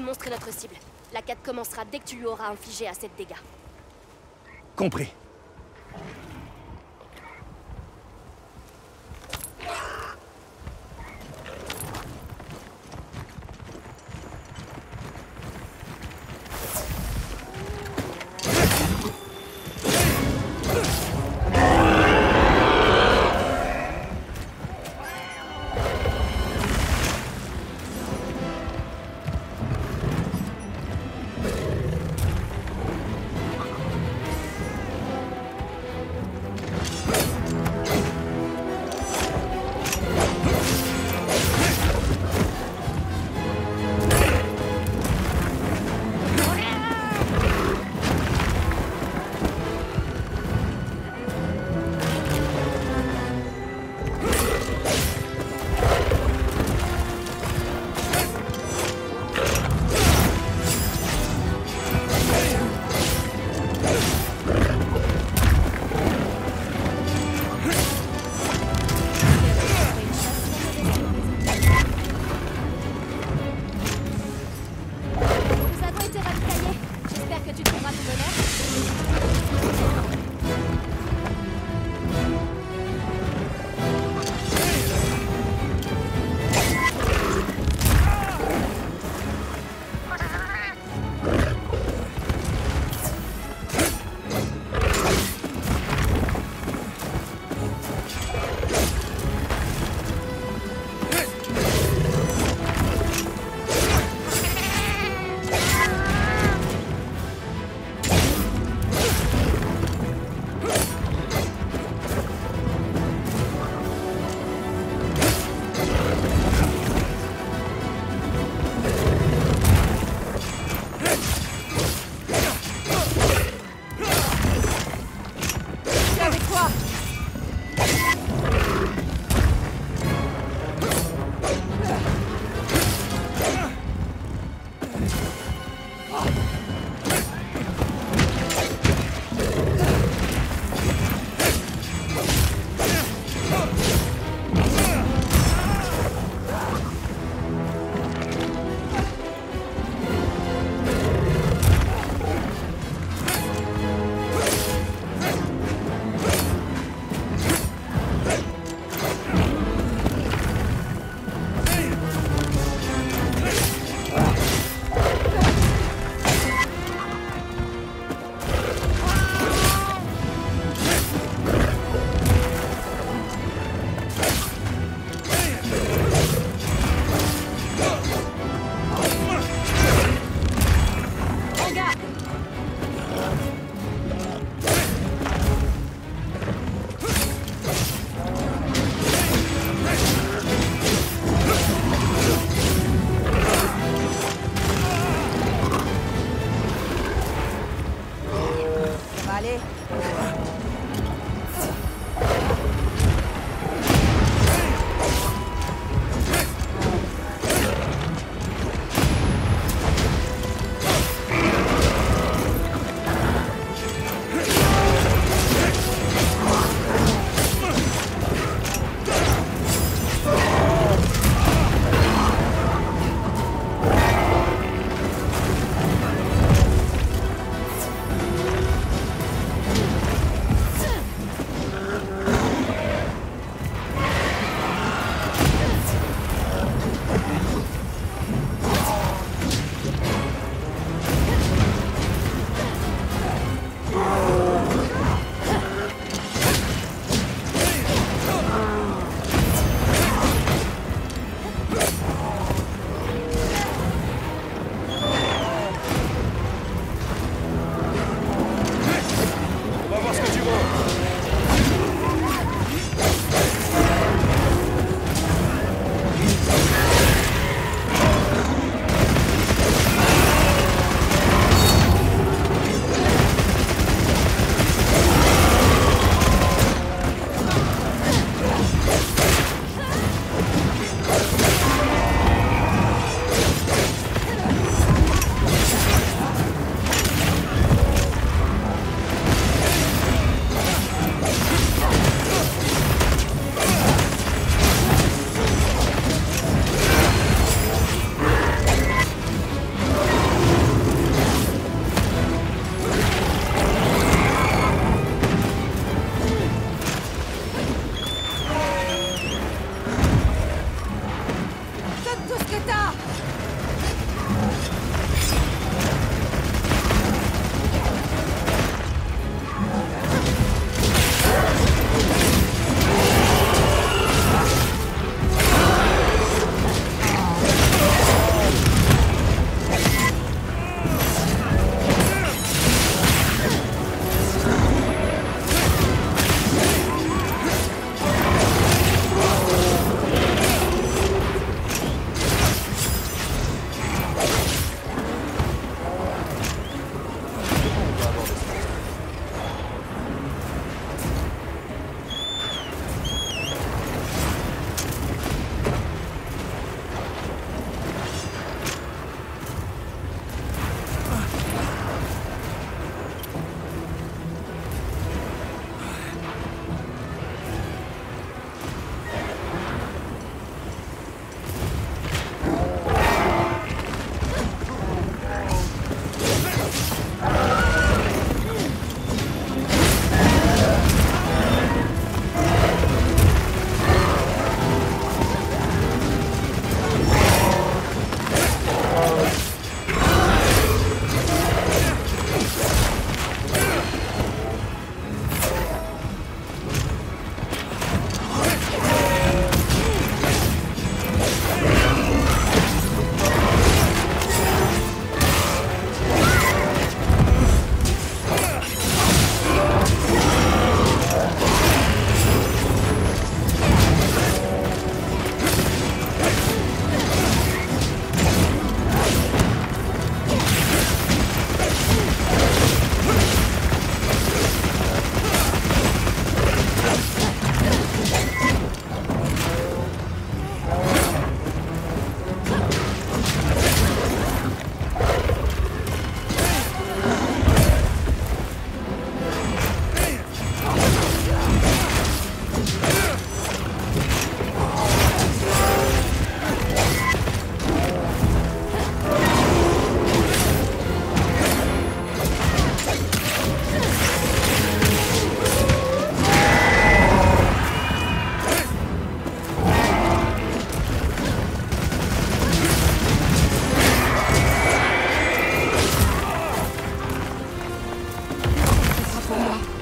monstre est notre cible. La quête commencera dès que tu lui auras infligé assez de dégâts. Compris. 好吗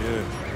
Good.